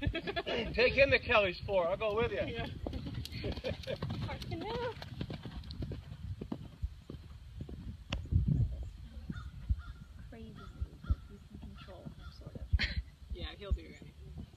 Take him to Kelly's Fort. I'll go with you. Yeah. Crazy moves you can control him, sort of. Yeah, he'll do anything.